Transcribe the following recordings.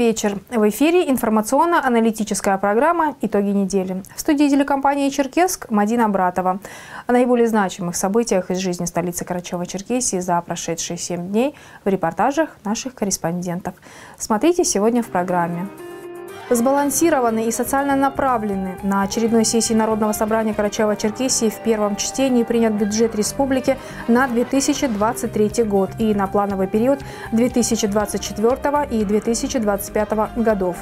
Вечер. В эфире информационно-аналитическая программа «Итоги недели». В студии телекомпании «Черкесск» Мадина Братова. О наиболее значимых событиях из жизни столицы Карачева-Черкесии за прошедшие семь дней в репортажах наших корреспондентов. Смотрите сегодня в программе сбалансированы и социально направлены. На очередной сессии Народного собрания Карачаева-Черкесии в первом чтении принят бюджет республики на 2023 год и на плановый период 2024 и 2025 годов.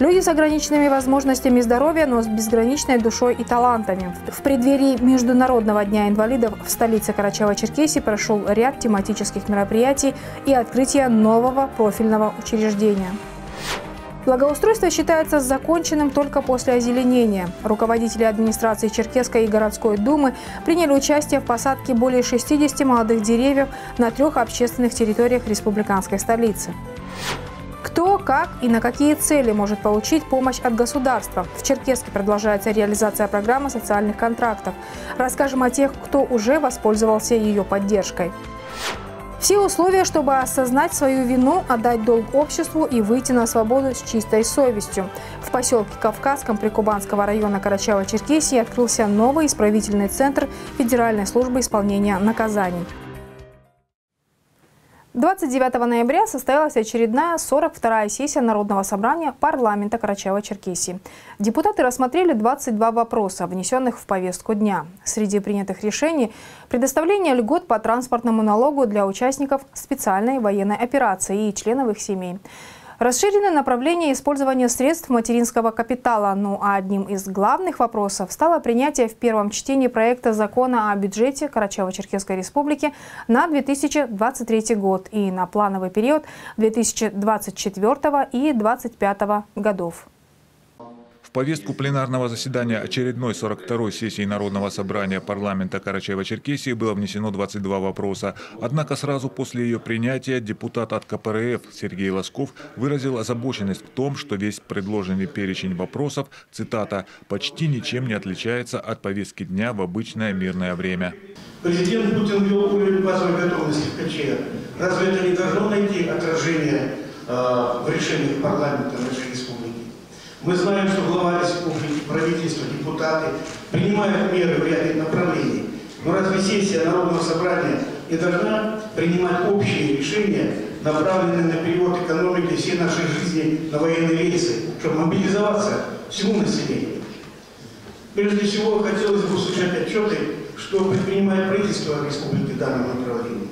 Люди с ограниченными возможностями здоровья, но с безграничной душой и талантами. В преддверии Международного дня инвалидов в столице Карачаева-Черкесии прошел ряд тематических мероприятий и открытие нового профильного учреждения. Благоустройство считается законченным только после озеленения. Руководители администрации Черкесской и городской думы приняли участие в посадке более 60 молодых деревьев на трех общественных территориях республиканской столицы. Кто, как и на какие цели может получить помощь от государства? В Черкеске продолжается реализация программы социальных контрактов. Расскажем о тех, кто уже воспользовался ее поддержкой. Все условия, чтобы осознать свою вину, отдать долг обществу и выйти на свободу с чистой совестью. В поселке Кавказском Прикубанского района Карачаева-Черкесии открылся новый исправительный центр Федеральной службы исполнения наказаний. 29 ноября состоялась очередная 42-я сессия Народного собрания парламента Карачаева-Черкесии. Депутаты рассмотрели 22 вопроса, внесенных в повестку дня. Среди принятых решений – предоставление льгот по транспортному налогу для участников специальной военной операции и членов их семей – Расширены направления использования средств материнского капитала. Ну а одним из главных вопросов стало принятие в первом чтении проекта закона о бюджете Карачаево-Черкесской республики на 2023 год и на плановый период 2024 и 2025 годов. В повестку пленарного заседания очередной 42-й сессии Народного собрания парламента Карачаева-Черкесии было внесено 22 вопроса. Однако сразу после ее принятия депутат от КПРФ Сергей Лосков выразил озабоченность в том, что весь предложенный перечень вопросов, цитата, «почти ничем не отличается от повестки дня в обычное мирное время». Президент Путин ввел уровень базовой готовности в КЧР. Разве это не должно найти отражение э, в решениях парламента нашей республики? Мы знаем, что глава республики, правительство, депутаты принимают меры в ряде направлений. Но разве сессия Народного собрания не должна принимать общие решения, направленные на перевод экономики всей нашей жизни на военные рейсы, чтобы мобилизоваться всему населению? Прежде всего, хотелось бы услышать отчеты, что предпринимает правительство республики в данном направлении,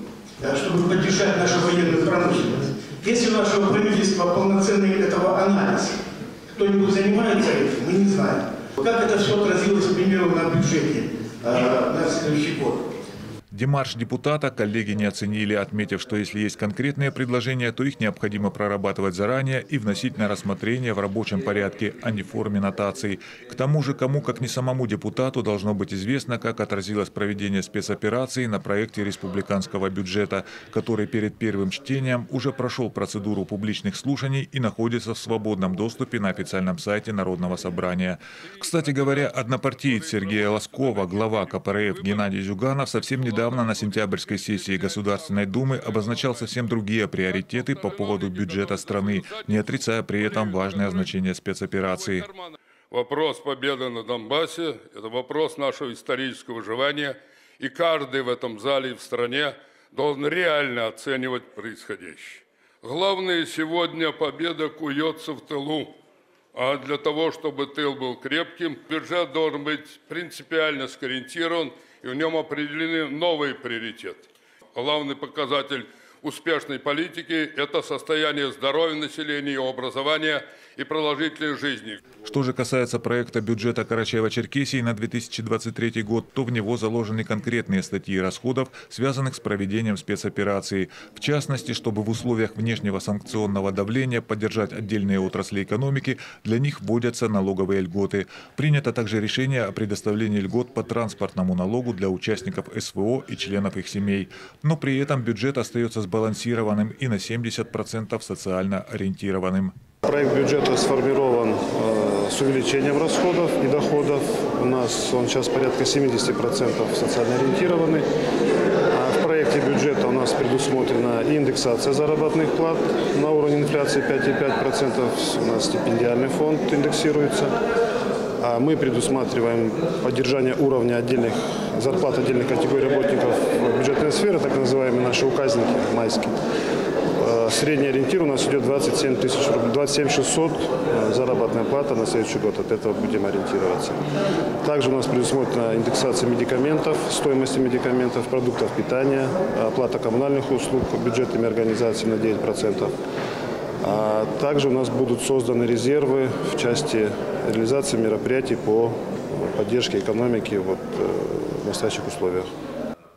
чтобы поддержать нашу военную промышленность. Есть у нашего правительства полноценный этого анализ – кто-нибудь занимается этим, мы не знаем. Как это все отразилось, к примеру, на бюджете э, на следующий год? Демарш депутата коллеги не оценили, отметив, что если есть конкретные предложения, то их необходимо прорабатывать заранее и вносить на рассмотрение в рабочем порядке, а не в форме нотаций. К тому же, кому как не самому депутату должно быть известно, как отразилось проведение спецоперации на проекте республиканского бюджета, который перед первым чтением уже прошел процедуру публичных слушаний и находится в свободном доступе на официальном сайте Народного собрания. Кстати говоря, однопартиец Сергея Лоскова, глава КПРФ Геннадий Зюганов совсем недавно недавно на сентябрьской сессии Государственной Думы обозначал совсем другие приоритеты по поводу бюджета страны, не отрицая при этом важное значение спецоперации. Вопрос победы на Донбассе – это вопрос нашего исторического выживания, и каждый в этом зале и в стране должен реально оценивать происходящее. Главное сегодня победа куется в тылу. А для того, чтобы тыл был крепким, бюджет должен быть принципиально скориентирован – и в нем определены новые приоритеты. Главный показатель успешной политики – это состояние здоровья населения, и образования – и продолжительной жизни. Что же касается проекта бюджета Карачаева-Черкесии на 2023 год, то в него заложены конкретные статьи расходов, связанных с проведением спецоперации. В частности, чтобы в условиях внешнего санкционного давления поддержать отдельные отрасли экономики, для них вводятся налоговые льготы. Принято также решение о предоставлении льгот по транспортному налогу для участников СВО и членов их семей. Но при этом бюджет остается сбалансированным и на 70% социально ориентированным. Проект бюджета сформирован э, с увеличением расходов и доходов. У нас он сейчас порядка 70% социально ориентированный. А в проект проекте бюджета у нас предусмотрена индексация заработных плат на уровне инфляции 5,5%. У нас стипендиальный фонд индексируется. А мы предусматриваем поддержание уровня отдельных зарплат отдельных категорий работников бюджетной сферы, так называемые наши указники майские. Э, средний ориентир у нас идет 27 тысяч рублей, 27 600 э, заработная плата на следующий год. От этого будем ориентироваться. Также у нас предусмотрена индексация медикаментов, стоимости медикаментов, продуктов питания, оплата коммунальных услуг бюджетными организациями на 9%. А также у нас будут созданы резервы в части реализации мероприятий по поддержке экономики вот, э, в настоящих условиях.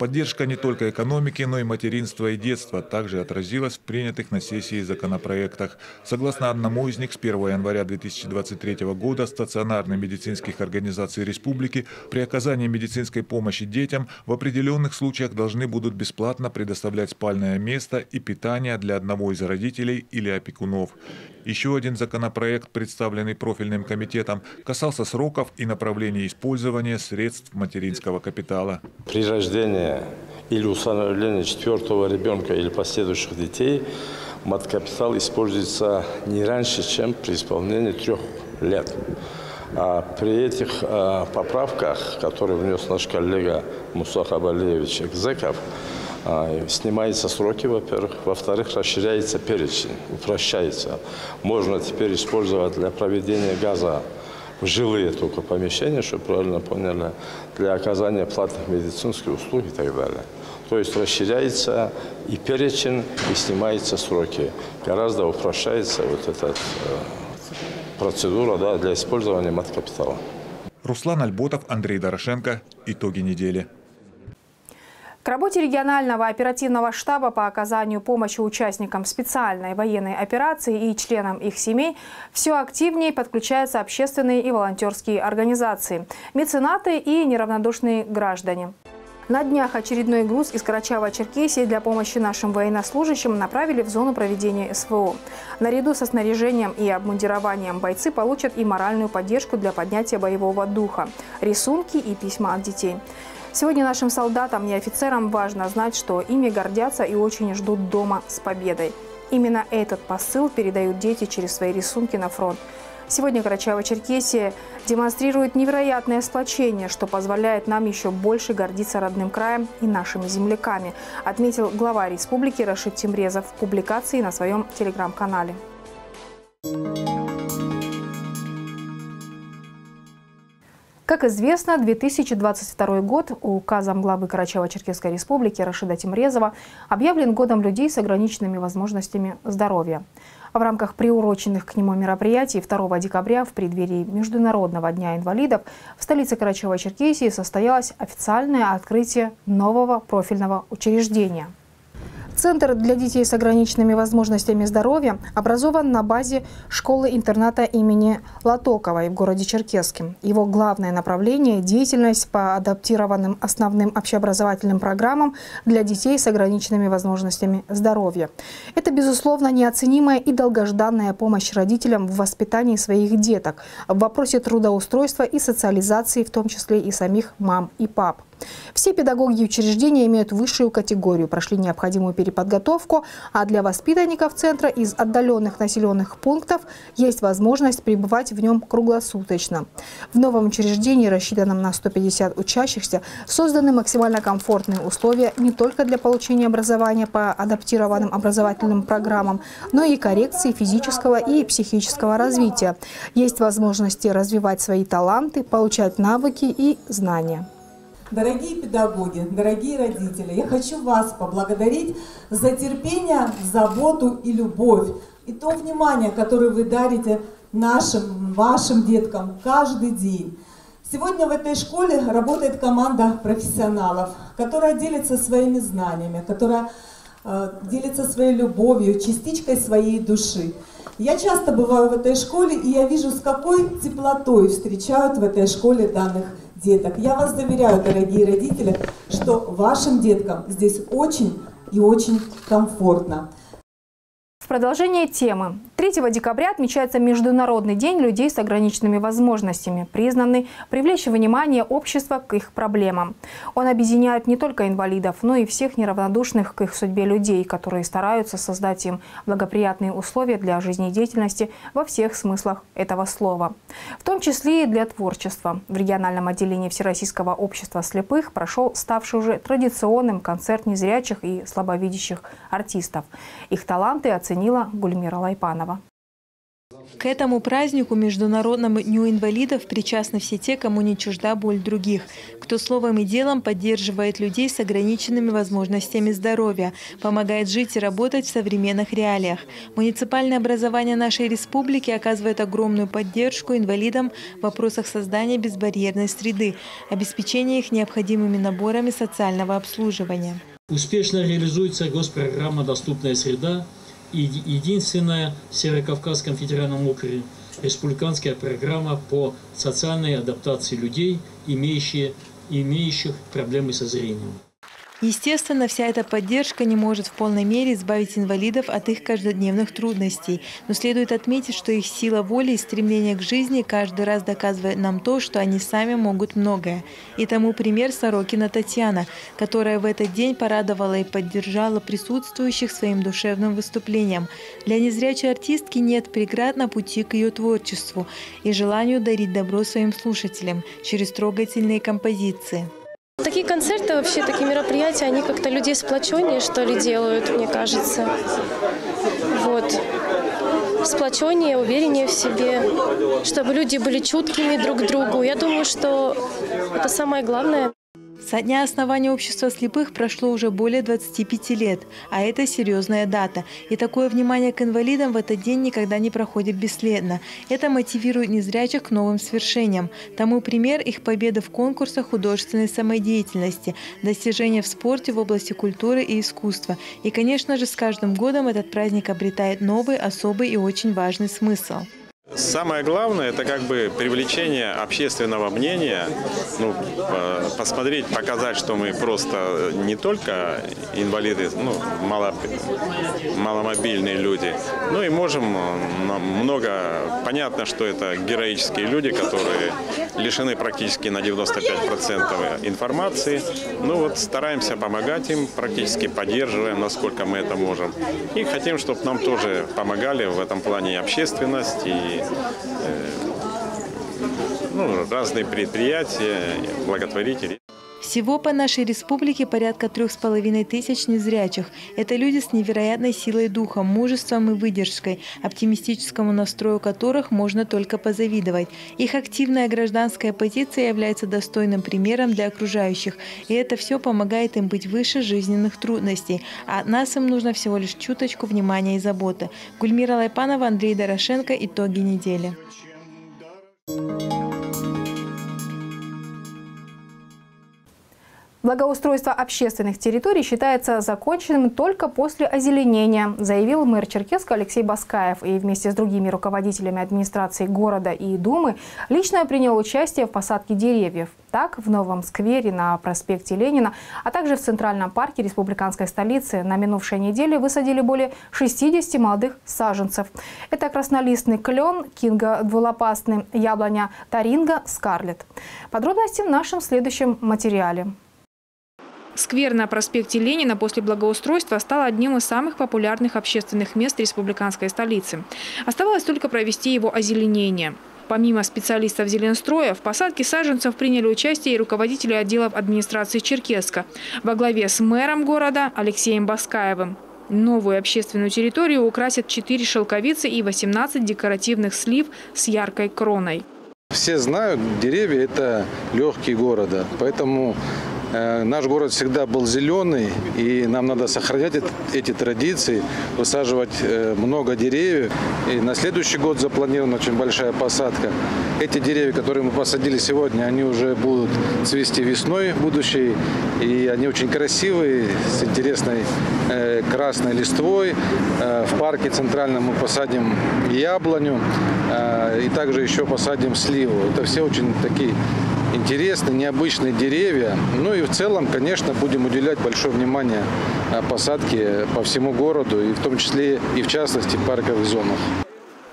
Поддержка не только экономики, но и материнства и детства также отразилась в принятых на сессии законопроектах. Согласно одному из них, с 1 января 2023 года стационарные медицинских организаций республики при оказании медицинской помощи детям в определенных случаях должны будут бесплатно предоставлять спальное место и питание для одного из родителей или опекунов. Еще один законопроект, представленный профильным комитетом, касался сроков и направлений использования средств материнского капитала. При рождении или усыновлении четвертого ребенка или последующих детей маткапитал используется не раньше, чем при исполнении трех лет. А при этих а, поправках, которые внес наш коллега Мусах Абалиевич Экзеков, снимаются сроки, во-первых. Во-вторых, расширяется перечень, упрощается. Можно теперь использовать для проведения газа в жилые только помещения, чтобы правильно поняли, для оказания платных медицинских услуг и так далее. То есть расширяется и перечень, и снимаются сроки. Гораздо упрощается вот эта э, процедура да, для использования маткапитала. Руслан Альботов, Андрей Дорошенко. Итоги недели. К работе регионального оперативного штаба по оказанию помощи участникам специальной военной операции и членам их семей все активнее подключаются общественные и волонтерские организации, меценаты и неравнодушные граждане. На днях очередной груз из Карачаева-Черкесии для помощи нашим военнослужащим направили в зону проведения СВО. Наряду со снаряжением и обмундированием бойцы получат и моральную поддержку для поднятия боевого духа, рисунки и письма от детей. Сегодня нашим солдатам и офицерам важно знать, что ими гордятся и очень ждут дома с победой. Именно этот посыл передают дети через свои рисунки на фронт. Сегодня Карачаево-Черкесия демонстрирует невероятное сплочение, что позволяет нам еще больше гордиться родным краем и нашими земляками, отметил глава республики Рашид Тимрезов в публикации на своем телеграм-канале. Как известно, 2022 год указом главы Карачаево-Черкесской республики Рашида Тимрезова объявлен годом людей с ограниченными возможностями здоровья. В рамках приуроченных к нему мероприятий 2 декабря в преддверии Международного дня инвалидов в столице Карачаева-Черкесии состоялось официальное открытие нового профильного учреждения – Центр для детей с ограниченными возможностями здоровья образован на базе школы-интерната имени Латоковой в городе Черкеске. Его главное направление – деятельность по адаптированным основным общеобразовательным программам для детей с ограниченными возможностями здоровья. Это, безусловно, неоценимая и долгожданная помощь родителям в воспитании своих деток, в вопросе трудоустройства и социализации, в том числе и самих мам и пап. Все педагоги учреждения имеют высшую категорию, прошли необходимую переподготовку, а для воспитанников центра из отдаленных населенных пунктов есть возможность пребывать в нем круглосуточно. В новом учреждении, рассчитанном на 150 учащихся, созданы максимально комфортные условия не только для получения образования по адаптированным образовательным программам, но и коррекции физического и психического развития. Есть возможности развивать свои таланты, получать навыки и знания. Дорогие педагоги, дорогие родители, я хочу вас поблагодарить за терпение, заботу и любовь, и то внимание, которое вы дарите нашим, вашим деткам каждый день. Сегодня в этой школе работает команда профессионалов, которая делится своими знаниями, которая э, делится своей любовью, частичкой своей души. Я часто бываю в этой школе, и я вижу, с какой теплотой встречают в этой школе данных деток. Я вас заверяю, дорогие родители, что вашим деткам здесь очень и очень комфортно. В продолжение темы. 3 декабря отмечается Международный день людей с ограниченными возможностями, признанный привлечь внимание общества к их проблемам. Он объединяет не только инвалидов, но и всех неравнодушных к их судьбе людей, которые стараются создать им благоприятные условия для жизнедеятельности во всех смыслах этого слова. В том числе и для творчества. В региональном отделении Всероссийского общества слепых прошел ставший уже традиционным концерт незрячих и слабовидящих артистов. Их таланты оценила Гульмира Лайпанова. К этому празднику, Международному дню инвалидов, причастны все те, кому не чужда боль других, кто словом и делом поддерживает людей с ограниченными возможностями здоровья, помогает жить и работать в современных реалиях. Муниципальное образование нашей республики оказывает огромную поддержку инвалидам в вопросах создания безбарьерной среды, обеспечения их необходимыми наборами социального обслуживания. Успешно реализуется госпрограмма «Доступная среда», единственная в Северокавказском федеральном округе республиканская программа по социальной адаптации людей, имеющих, имеющих проблемы со зрением. Естественно, вся эта поддержка не может в полной мере избавить инвалидов от их каждодневных трудностей. Но следует отметить, что их сила воли и стремление к жизни каждый раз доказывает нам то, что они сами могут многое. И тому пример Сорокина Татьяна, которая в этот день порадовала и поддержала присутствующих своим душевным выступлением. Для незрячей артистки нет преград на пути к ее творчеству и желанию дарить добро своим слушателям через трогательные композиции. Такие концерты, вообще такие мероприятия, они как-то людей сплоченнее, что ли, делают, мне кажется. Вот. Сплоченнее, увереннее в себе, чтобы люди были чуткими друг к другу. Я думаю, что это самое главное. Со дня основания общества слепых прошло уже более 25 лет, а это серьезная дата. И такое внимание к инвалидам в этот день никогда не проходит бесследно. Это мотивирует незрячих к новым свершениям. Тому пример их победы в конкурсах художественной самодеятельности, достижения в спорте в области культуры и искусства. И, конечно же, с каждым годом этот праздник обретает новый, особый и очень важный смысл. Самое главное – это как бы привлечение общественного мнения, ну, посмотреть, показать, что мы просто не только инвалиды, ну, мало, маломобильные люди, но и можем много… Понятно, что это героические люди, которые лишены практически на 95% информации. Ну вот стараемся помогать им, практически поддерживаем, насколько мы это можем. И хотим, чтобы нам тоже помогали в этом плане общественность и Э, ну, разные предприятия, благотворители. Всего по нашей республике порядка трех с половиной тысяч незрячих. Это люди с невероятной силой духа, мужеством и выдержкой, оптимистическому настрою которых можно только позавидовать. Их активная гражданская позиция является достойным примером для окружающих. И это все помогает им быть выше жизненных трудностей. А от нас им нужно всего лишь чуточку внимания и заботы. Гульмира Лайпанова, Андрей Дорошенко. Итоги недели. Благоустройство общественных территорий считается законченным только после озеленения, заявил мэр Черкеска Алексей Баскаев. И вместе с другими руководителями администрации города и Думы лично принял участие в посадке деревьев. Так, в новом сквере на проспекте Ленина, а также в Центральном парке республиканской столицы на минувшей неделе высадили более 60 молодых саженцев. Это краснолистный клен, кинга двулопастный, яблоня таринга, скарлет. Подробности в нашем следующем материале. Сквер на проспекте Ленина после благоустройства стал одним из самых популярных общественных мест республиканской столицы. Оставалось только провести его озеленение. Помимо специалистов зеленстроя, в посадке саженцев приняли участие и руководители отделов администрации Черкеска во главе с мэром города Алексеем Баскаевым. Новую общественную территорию украсят 4 шелковицы и 18 декоративных слив с яркой кроной. Все знают, деревья – это легкие города, поэтому наш город всегда был зеленый, и нам надо сохранять эти традиции, высаживать э, много деревьев. И на следующий год запланирована очень большая посадка. Эти деревья, которые мы посадили сегодня, они уже будут цвести весной будущей, и они очень красивые, с интересной э, красной листвой. В парке центральном мы посадим яблоню, и также еще посадим сливу. Это все очень такие интересные, необычные деревья. Ну и в целом, конечно, будем уделять большое внимание посадке по всему городу, и в том числе и в частности в парковых зонах.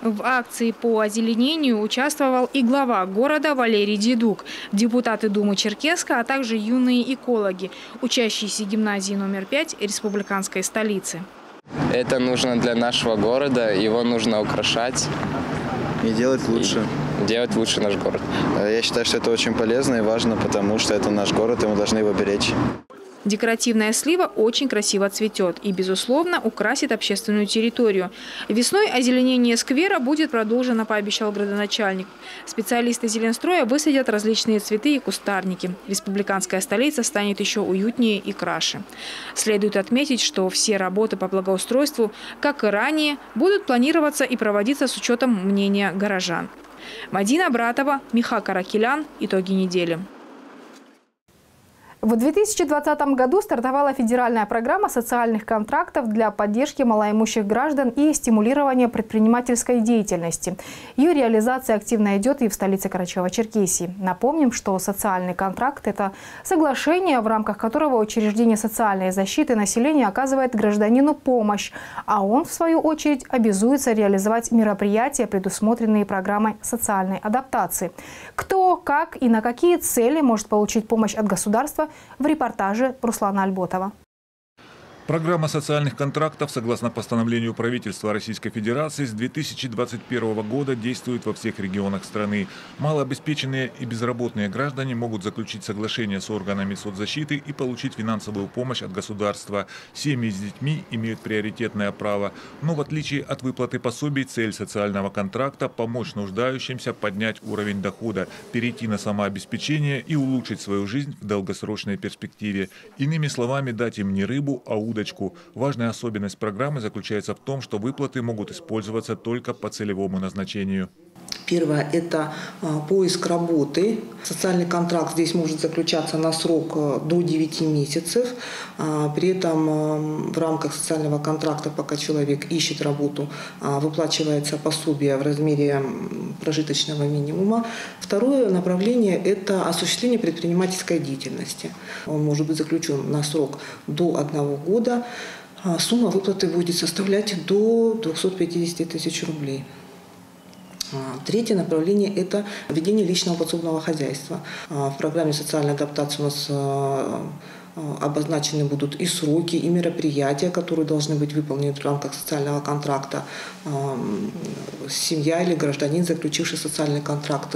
В акции по озеленению участвовал и глава города Валерий Дедук, депутаты Думы Черкеска, а также юные экологи, учащиеся гимназии номер 5 республиканской столицы. Это нужно для нашего города, его нужно украшать. И делать лучше. И делать лучше наш город. Я считаю, что это очень полезно и важно, потому что это наш город, и мы должны его беречь. Декоративная слива очень красиво цветет и, безусловно, украсит общественную территорию. Весной озеленение сквера будет продолжено, пообещал градоначальник. Специалисты зеленстроя высадят различные цветы и кустарники. Республиканская столица станет еще уютнее и краше. Следует отметить, что все работы по благоустройству, как и ранее, будут планироваться и проводиться с учетом мнения горожан. Мадина Братова, Миха Каракелян. Итоги недели. В 2020 году стартовала федеральная программа социальных контрактов для поддержки малоимущих граждан и стимулирования предпринимательской деятельности. Ее реализация активно идет и в столице Карачева-Черкесии. Напомним, что социальный контракт – это соглашение, в рамках которого учреждение социальной защиты населения оказывает гражданину помощь, а он, в свою очередь, обязуется реализовать мероприятия, предусмотренные программой социальной адаптации. Кто, как и на какие цели может получить помощь от государства, в репортаже Руслана Альботова. Программа социальных контрактов, согласно постановлению правительства Российской Федерации, с 2021 года действует во всех регионах страны. Малообеспеченные и безработные граждане могут заключить соглашение с органами соцзащиты и получить финансовую помощь от государства. Семьи с детьми имеют приоритетное право. Но в отличие от выплаты пособий, цель социального контракта – помочь нуждающимся поднять уровень дохода, перейти на самообеспечение и улучшить свою жизнь в долгосрочной перспективе. Иными словами, дать им не рыбу, а удочку удочку. Важная особенность программы заключается в том, что выплаты могут использоваться только по целевому назначению. Первое – это а, поиск работы. Социальный контракт здесь может заключаться на срок а, до 9 месяцев. А, при этом в рамках социального контракта, пока человек ищет работу, выплачивается пособие в размере прожиточного минимума. Второе направление – это осуществление предпринимательской деятельности. Он может быть заключен на срок до одного года. Сумма выплаты будет составлять до 250 тысяч рублей. А, третье направление – это ведение личного подсобного хозяйства. А, в программе социальной адаптации у нас а, обозначены будут и сроки, и мероприятия, которые должны быть выполнены в рамках социального контракта. Семья или гражданин, заключивший социальный контракт,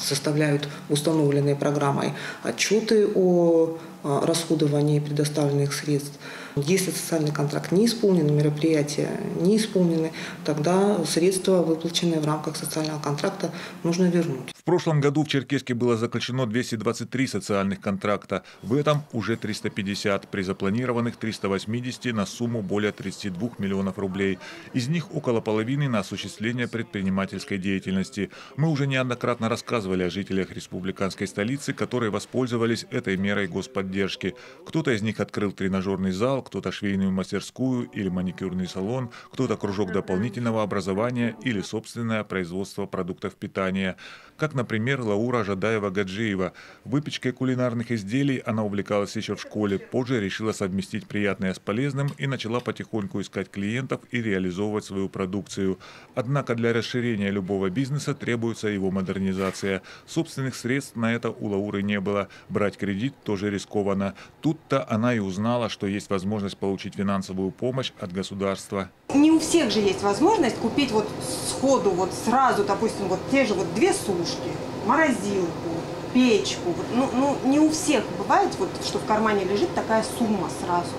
составляют установленные программой отчеты о расходовании предоставленных средств. Если социальный контракт не исполнен, мероприятия не исполнены, тогда средства, выплаченные в рамках социального контракта, нужно вернуть. В прошлом году в Черкеске было заключено 223 социальных контракта. В этом уже 350 при запланированных 380 на сумму более 32 миллионов рублей. Из них около половины на осуществление предпринимательской деятельности. Мы уже неоднократно рассказывали о жителях республиканской столицы, которые воспользовались этой мерой господдержки. Кто-то из них открыл тренажерный зал, кто-то швейную мастерскую или маникюрный салон, кто-то кружок дополнительного образования или собственное производство продуктов питания как, например, Лаура Жадаева-Гаджиева. Выпечкой кулинарных изделий она увлекалась еще в школе, позже решила совместить приятное с полезным и начала потихоньку искать клиентов и реализовывать свою продукцию. Однако для расширения любого бизнеса требуется его модернизация. Собственных средств на это у Лауры не было. Брать кредит тоже рискованно. Тут-то она и узнала, что есть возможность получить финансовую помощь от государства. Не у всех же есть возможность купить вот сходу, вот сразу, допустим, вот те же вот две игрушки, морозилку, печку. Ну, ну, не у всех бывает, вот, что в кармане лежит такая сумма сразу.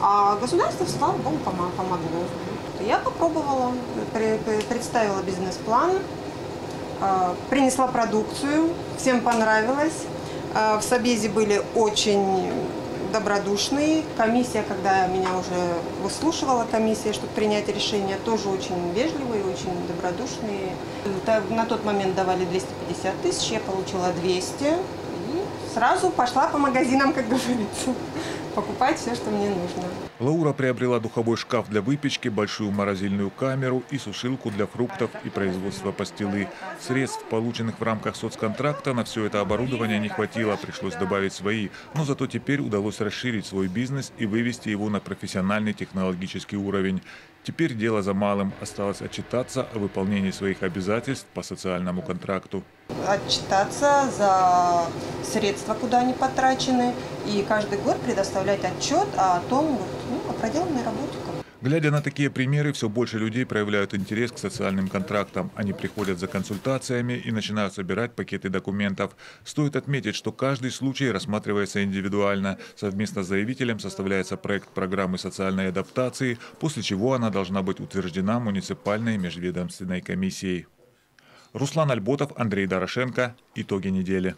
А государство, слава богу, помогло. Я попробовала, представила бизнес-план, а, принесла продукцию, всем понравилось. А, в Собезе были очень добродушные. Комиссия, когда меня уже выслушивала комиссия, чтобы принять решение, тоже очень вежливые, очень добродушные. На тот момент давали 250 тысяч, я получила 200 и сразу пошла по магазинам, как говорится покупать все, что мне нужно. Лаура приобрела духовой шкаф для выпечки, большую морозильную камеру и сушилку для фруктов и производства пастилы. Средств, полученных в рамках соцконтракта, на все это оборудование не хватило, пришлось добавить свои. Но зато теперь удалось расширить свой бизнес и вывести его на профессиональный технологический уровень. Теперь дело за малым. Осталось отчитаться о выполнении своих обязательств по социальному контракту. Отчитаться за средства, куда они потрачены, и каждый год предоставлять отчет о том, ну, о проделанной работе. Глядя на такие примеры, все больше людей проявляют интерес к социальным контрактам. Они приходят за консультациями и начинают собирать пакеты документов. Стоит отметить, что каждый случай рассматривается индивидуально. Совместно с заявителем составляется проект программы социальной адаптации, после чего она должна быть утверждена муниципальной межведомственной комиссией. Руслан Альботов, Андрей Дорошенко. Итоги недели.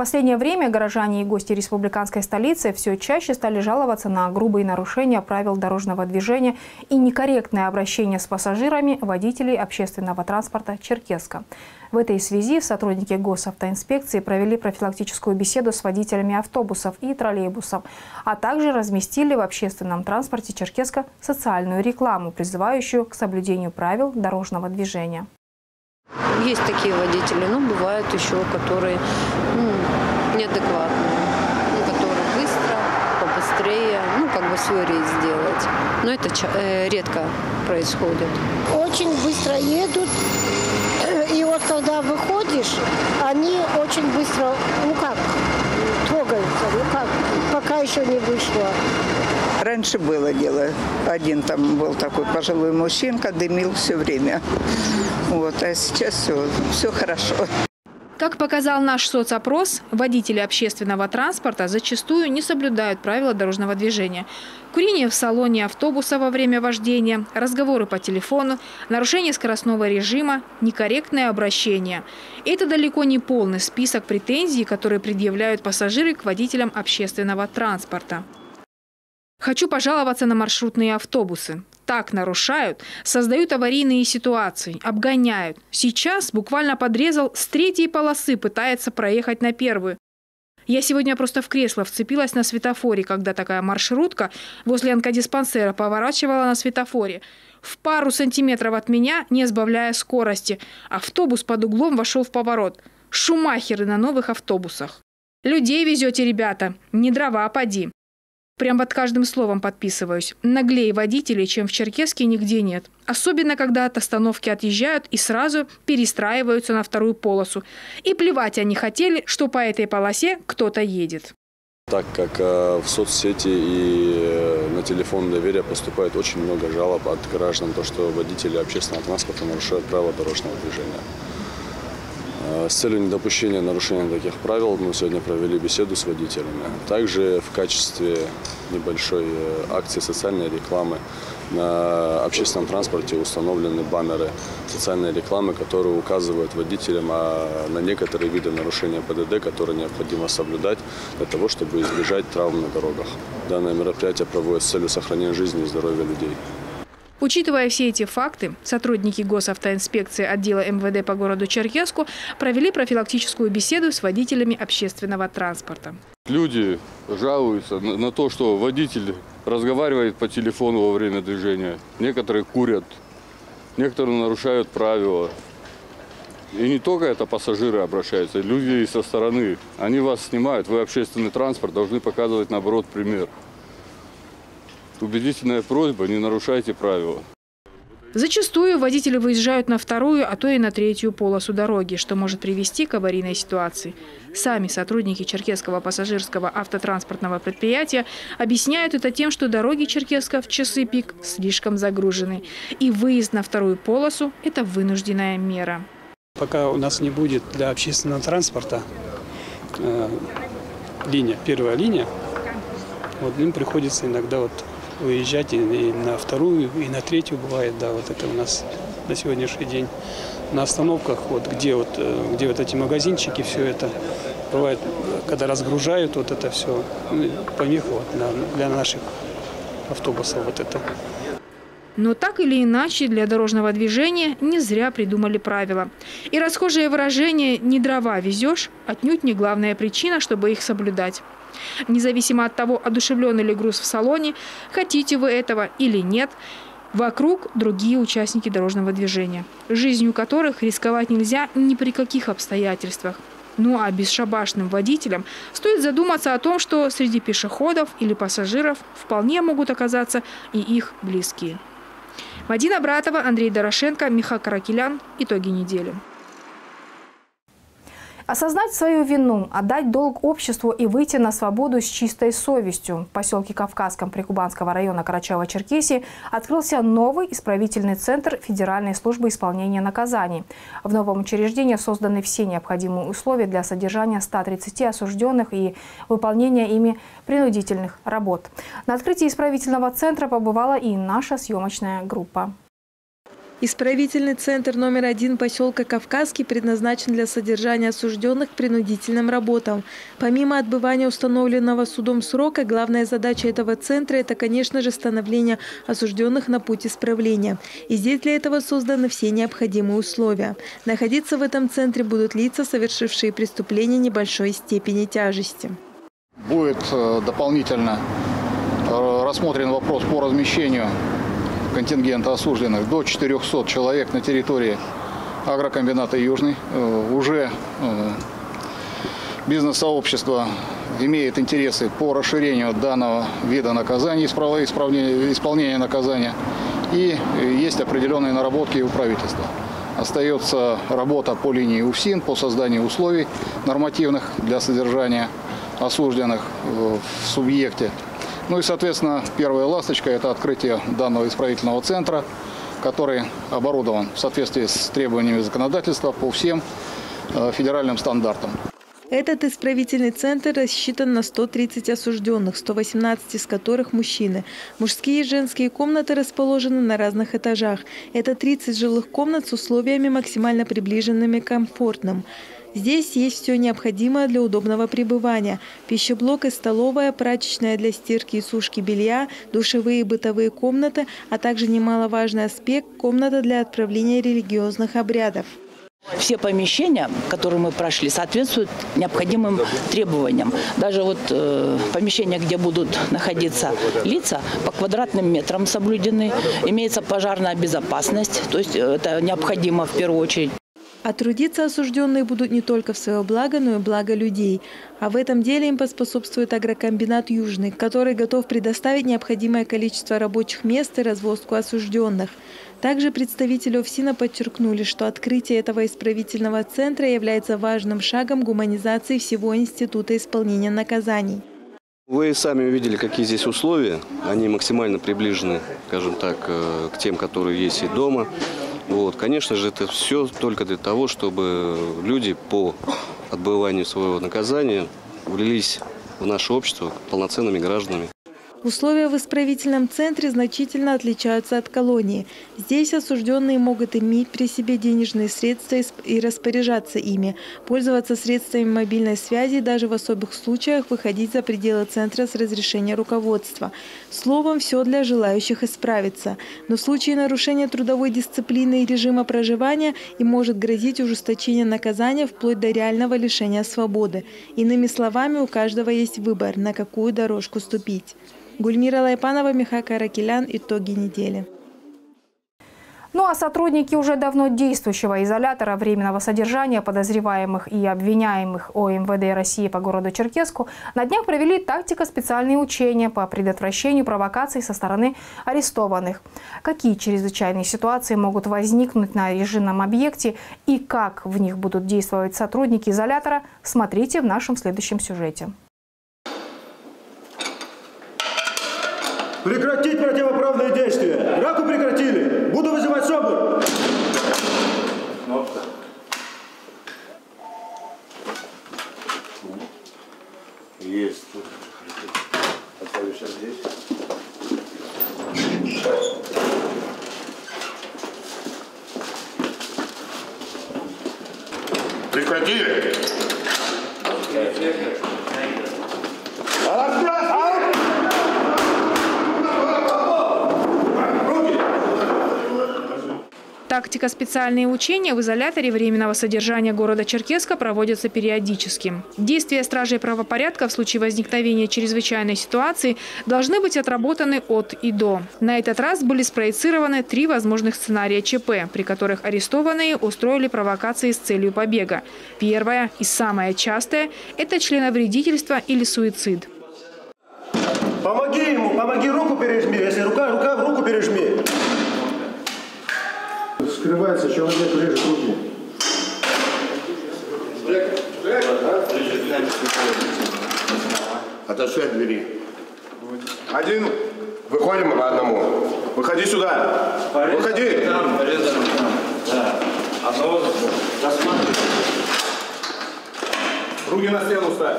Последнее время горожане и гости республиканской столицы все чаще стали жаловаться на грубые нарушения правил дорожного движения и некорректное обращение с пассажирами водителей общественного транспорта Черкеска. В этой связи сотрудники госавтоинспекции провели профилактическую беседу с водителями автобусов и троллейбусов, а также разместили в общественном транспорте Черкеска социальную рекламу, призывающую к соблюдению правил дорожного движения. Есть такие водители, но бывают еще, которые ну, неадекватные, ну, которые быстро, побыстрее, ну, как бы свой рейс сделать. Но это э, редко происходит. Очень быстро едут, и вот когда выходишь, они очень быстро, ну как, трогаются, ну как, пока еще не вышло. Раньше было дело. Один там был такой пожилой мужчинка, дымил все время. Вот, а сейчас все, все хорошо. Как показал наш соцопрос, водители общественного транспорта зачастую не соблюдают правила дорожного движения. Курение в салоне автобуса во время вождения, разговоры по телефону, нарушение скоростного режима, некорректное обращение. Это далеко не полный список претензий, которые предъявляют пассажиры к водителям общественного транспорта. Хочу пожаловаться на маршрутные автобусы. Так нарушают, создают аварийные ситуации, обгоняют. Сейчас буквально подрезал с третьей полосы, пытается проехать на первую. Я сегодня просто в кресло вцепилась на светофоре, когда такая маршрутка возле онкодиспансера поворачивала на светофоре. В пару сантиметров от меня, не сбавляя скорости, автобус под углом вошел в поворот. Шумахеры на новых автобусах. Людей везете, ребята, не дрова, поди. Прям под каждым словом подписываюсь. Наглее водителей, чем в Черкеске, нигде нет. Особенно, когда от остановки отъезжают и сразу перестраиваются на вторую полосу. И плевать они хотели, что по этой полосе кто-то едет. Так как э, в соцсети и э, на телефон доверия поступает очень много жалоб от граждан, то, что водители общественного транспорта нарушают правила дорожного движения. Э, с целью недопущения нарушения таких правил мы сегодня провели беседу с водителями. Также в качестве небольшой э, акции социальной рекламы на общественном транспорте установлены баннеры социальной рекламы, которые указывают водителям на некоторые виды нарушения ПДД, которые необходимо соблюдать для того, чтобы избежать травм на дорогах. Данное мероприятие проводится с целью сохранения жизни и здоровья людей. Учитывая все эти факты, сотрудники госавтоинспекции отдела МВД по городу Черкеску провели профилактическую беседу с водителями общественного транспорта. Люди жалуются на то, что водитель разговаривает по телефону во время движения. Некоторые курят, некоторые нарушают правила. И не только это пассажиры обращаются, люди со стороны. Они вас снимают, вы общественный транспорт должны показывать, наоборот, пример. Убедительная просьба, не нарушайте правила. Зачастую водители выезжают на вторую, а то и на третью полосу дороги, что может привести к аварийной ситуации. Сами сотрудники Черкесского пассажирского автотранспортного предприятия объясняют это тем, что дороги Черкеска в часы пик слишком загружены. И выезд на вторую полосу – это вынужденная мера. Пока у нас не будет для общественного транспорта э, линия, первая линия, вот им приходится иногда вот выезжать и, и на вторую, и на третью бывает, да, вот это у нас на сегодняшний день. На остановках, вот где вот, э, где вот эти магазинчики, все это бывает, когда разгружают вот это все, ну, вот для, для наших автобусов вот это. Но так или иначе для дорожного движения не зря придумали правила. И расхожее выражение «не дрова везешь» отнюдь не главная причина, чтобы их соблюдать. Независимо от того, одушевленный ли груз в салоне, хотите вы этого или нет, вокруг другие участники дорожного движения, жизнью которых рисковать нельзя ни при каких обстоятельствах. Ну а бесшабашным водителям стоит задуматься о том, что среди пешеходов или пассажиров вполне могут оказаться и их близкие. Мадина Братова, Андрей Дорошенко, Миха Каракелян. Итоги недели. Осознать свою вину, отдать долг обществу и выйти на свободу с чистой совестью. В поселке Кавказском Прикубанского района Карачаева-Черкесии открылся новый исправительный центр Федеральной службы исполнения наказаний. В новом учреждении созданы все необходимые условия для содержания 130 осужденных и выполнения ими принудительных работ. На открытии исправительного центра побывала и наша съемочная группа. Исправительный центр номер один поселка Кавказский предназначен для содержания осужденных к принудительным работам. Помимо отбывания установленного судом срока, главная задача этого центра – это, конечно же, становление осужденных на путь исправления. И здесь для этого созданы все необходимые условия. Находиться в этом центре будут лица, совершившие преступления небольшой степени тяжести. Будет э, дополнительно э, рассмотрен вопрос по размещению контингента осужденных до 400 человек на территории агрокомбината «Южный». Э, уже э, бизнес-сообщество имеет интересы по расширению данного вида наказания, исполнения наказания. И есть определенные наработки у правительства. Остается работа по линии УФСИН по созданию условий нормативных для содержания осужденных э, в субъекте ну и, соответственно, первая ласточка – это открытие данного исправительного центра, который оборудован в соответствии с требованиями законодательства по всем э, федеральным стандартам. Этот исправительный центр рассчитан на 130 осужденных, 118 из которых мужчины. Мужские и женские комнаты расположены на разных этажах. Это 30 жилых комнат с условиями максимально приближенными к комфортным. Здесь есть все необходимое для удобного пребывания. Пищеблок и столовая, прачечная для стирки и сушки белья, душевые и бытовые комнаты, а также немаловажный аспект – комната для отправления религиозных обрядов. Все помещения, которые мы прошли, соответствуют необходимым требованиям. Даже вот э, помещения, где будут находиться лица, по квадратным метрам соблюдены. Имеется пожарная безопасность, то есть э, это необходимо в первую очередь. А трудиться осужденные будут не только в свое благо, но и благо людей. А в этом деле им поспособствует агрокомбинат «Южный», который готов предоставить необходимое количество рабочих мест и развозку осужденных. Также представители ОФСИНа подчеркнули, что открытие этого исправительного центра является важным шагом гуманизации всего Института исполнения наказаний. Вы сами увидели, какие здесь условия. Они максимально приближены, скажем так, э, к тем, которые есть и дома. Вот, конечно же, это все только для того, чтобы люди по отбыванию своего наказания влились в наше общество полноценными гражданами. Условия в исправительном центре значительно отличаются от колонии. Здесь осужденные могут иметь при себе денежные средства и распоряжаться ими, пользоваться средствами мобильной связи и даже в особых случаях выходить за пределы центра с разрешения руководства. Словом, все для желающих исправиться. Но в случае нарушения трудовой дисциплины и режима проживания им может грозить ужесточение наказания вплоть до реального лишения свободы. Иными словами, у каждого есть выбор, на какую дорожку ступить. Гульмира Лайпанова, Михаил Каракелян. Итоги недели. Ну а сотрудники уже давно действующего изолятора временного содержания подозреваемых и обвиняемых ОМВД России по городу Черкеску на днях провели тактико-специальные учения по предотвращению провокаций со стороны арестованных. Какие чрезвычайные ситуации могут возникнуть на режимном объекте и как в них будут действовать сотрудники изолятора, смотрите в нашем следующем сюжете. Прекратить противоправные действия. Драку прекратили. Буду вызывать СОБР. Кнопка. Есть. Оставлю сейчас здесь. Прекратили. Тактико-специальные учения в изоляторе временного содержания города Черкеска проводятся периодически. Действия стражей правопорядка в случае возникновения чрезвычайной ситуации должны быть отработаны от и до. На этот раз были спроецированы три возможных сценария ЧП, при которых арестованные устроили провокации с целью побега. Первое и самое частое – это членовредительство или суицид. Помоги ему, помоги руку пережми. Если рука, рука, руку пережми. Скрывается человек, режет руки. Отошли от двери. Один. Выходим по одному. Выходи сюда. Выходи. Там, порезано там. Да. Одного. Руки на стену ставь.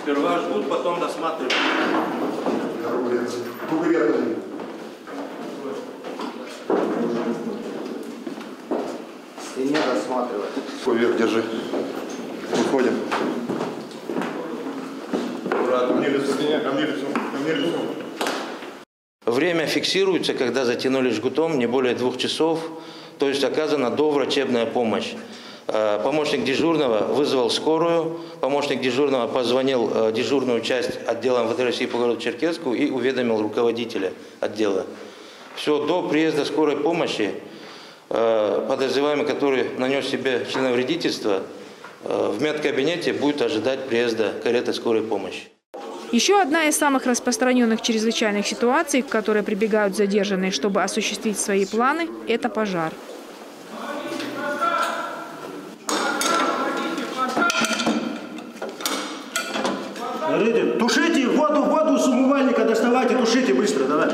Сперва жгут, потом досматривают. Стене рассматривать. Вверх держи. Выходим. Аккуратно. Ко мне лицо, ко мне лицо, ко мне лицо. Время фиксируется, когда затянули жгутом не более двух часов, то есть оказана доврачебная помощь. Э, помощник дежурного вызвал скорую, помощник дежурного позвонил э, дежурную часть отдела МВД России по городу Черкеску и уведомил руководителя отдела. Все, до приезда скорой помощи э, подозреваемый, который нанес себе членовредительство, в медкабинете будет ожидать приезда кареты скорой помощи. Еще одна из самых распространенных чрезвычайных ситуаций, к которой прибегают задержанные, чтобы осуществить свои планы – это пожар. Смотрите, тушите воду, воду с доставайте, тушите быстро, давай.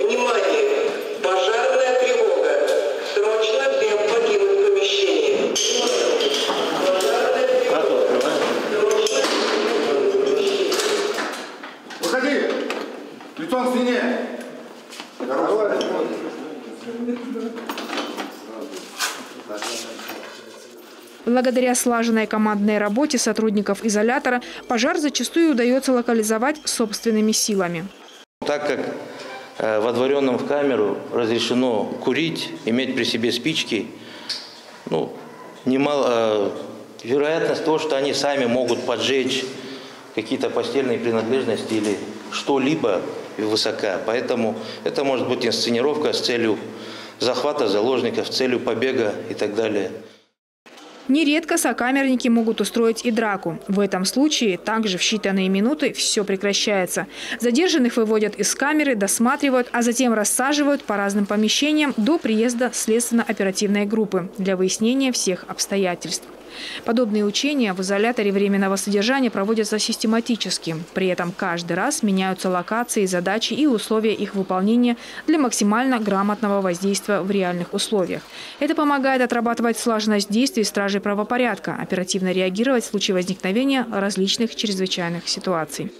Внимание! Пожарная тревога. Срочно всем покинуть помещение. Выходи. Лицом к стене. Благодаря слаженной командной работе сотрудников изолятора пожар зачастую удается локализовать собственными силами. Так как э, водворенным в камеру разрешено курить, иметь при себе спички, ну, немало, э, вероятность того, что они сами могут поджечь какие-то постельные принадлежности или что-либо высока. Поэтому это может быть инсценировка с целью захвата заложников, с целью побега и так далее. Нередко сокамерники могут устроить и драку. В этом случае также в считанные минуты все прекращается. Задержанных выводят из камеры, досматривают, а затем рассаживают по разным помещениям до приезда следственно-оперативной группы для выяснения всех обстоятельств. Подобные учения в изоляторе временного содержания проводятся систематически. При этом каждый раз меняются локации, задачи и условия их выполнения для максимально грамотного воздействия в реальных условиях. Это помогает отрабатывать слаженность действий стражей правопорядка, оперативно реагировать в случае возникновения различных чрезвычайных ситуаций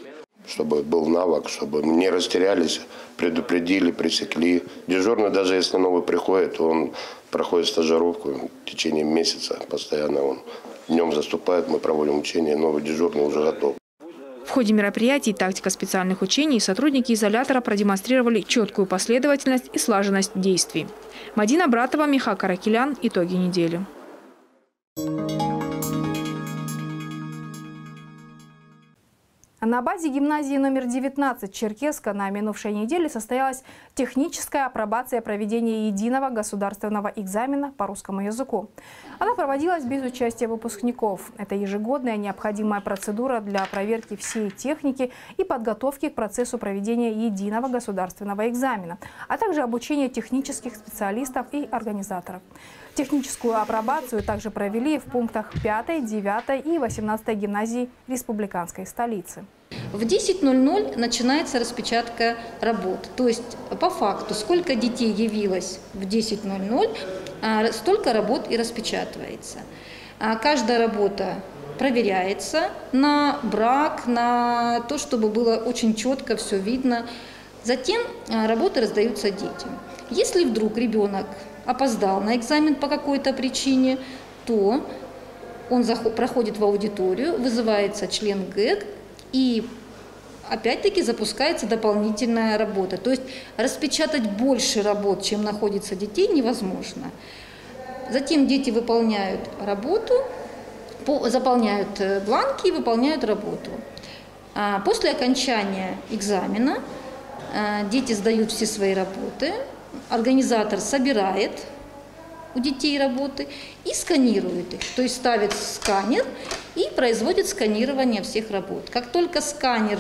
чтобы был навык, чтобы не растерялись, предупредили, пресекли. Дежурный, даже если новый приходит, он проходит стажировку в течение месяца. Постоянно он днем заступает, мы проводим учения, новый дежурный уже готов. В ходе мероприятий «Тактика специальных учений» сотрудники изолятора продемонстрировали четкую последовательность и слаженность действий. Мадина Братова, Миха Каракелян. Итоги недели. На базе гимназии номер 19 Черкеска на минувшей неделе состоялась техническая апробация проведения единого государственного экзамена по русскому языку. Она проводилась без участия выпускников. Это ежегодная необходимая процедура для проверки всей техники и подготовки к процессу проведения единого государственного экзамена, а также обучения технических специалистов и организаторов. Техническую апробацию также провели в пунктах 5, 9 и 18 гимназии республиканской столицы. В 10.00 начинается распечатка работ. То есть по факту, сколько детей явилось в 10.00, а, столько работ и распечатывается. А каждая работа проверяется на брак, на то, чтобы было очень четко все видно. Затем а, работы раздаются детям. Если вдруг ребенок опоздал на экзамен по какой-то причине, то Он проходит в аудиторию, вызывается член ГЭК и опять-таки запускается дополнительная работа. То есть распечатать больше работ, чем находится детей, невозможно. Затем дети выполняют работу, заполняют э, бланки и выполняют работу. А после окончания экзамена э, дети сдают все свои работы, организатор собирает у детей работы и сканирует их. То есть ставит сканер и производит сканирование всех работ. Как только сканер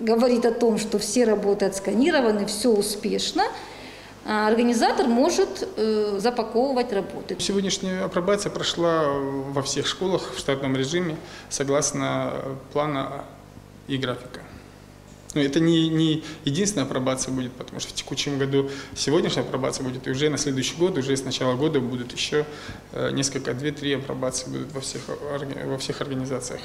говорит о том, что все работы отсканированы, все успешно, а организатор может э, запаковывать работы. Сегодняшняя апробация прошла во всех школах в штатном режиме согласно плана и графика. Но это не, не единственная апробация будет, потому что в текущем году сегодняшняя апробация будет, и уже на следующий год, уже с начала года будут еще э, несколько, две-три апробации будут во всех, во всех организациях.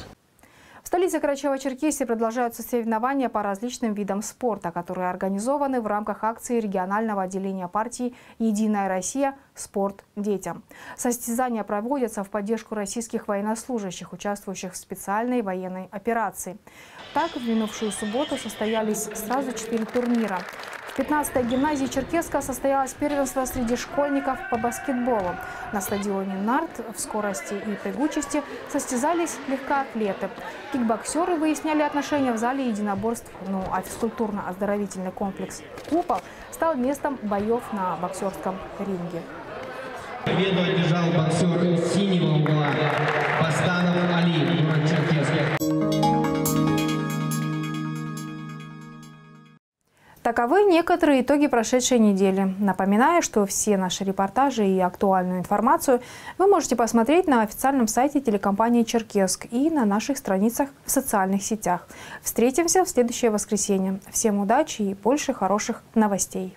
Столице Карачева-Черкесии продолжаются соревнования по различным видам спорта, которые организованы в рамках акции регионального отделения партии «Единая Россия. Спорт детям». Состязания проводятся в поддержку российских военнослужащих, участвующих в специальной военной операции. Так, в минувшую субботу состоялись сразу четыре турнира. В 15-й гимназии Черкеска состоялось первенство среди школьников по баскетболу. На стадионе «Нарт» в скорости и прыгучести состязались легкоатлеты. Кикбоксеры выясняли отношения в зале единоборств, ну а физкультурно-оздоровительный комплекс «Купол» стал местом боев на боксерском ринге. Победу одержал боксер синего угла Бастанов Али, город Черкесск. Таковы некоторые итоги прошедшей недели. Напоминаю, что все наши репортажи и актуальную информацию вы можете посмотреть на официальном сайте телекомпании «Черкесск» и на наших страницах в социальных сетях. Встретимся в следующее воскресенье. Всем удачи и больше хороших новостей.